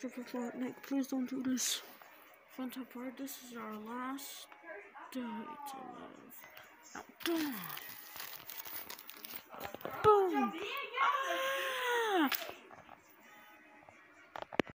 Triple please don't do this. Front time part, this is our last day to live. Now, boom! Boom! Ah!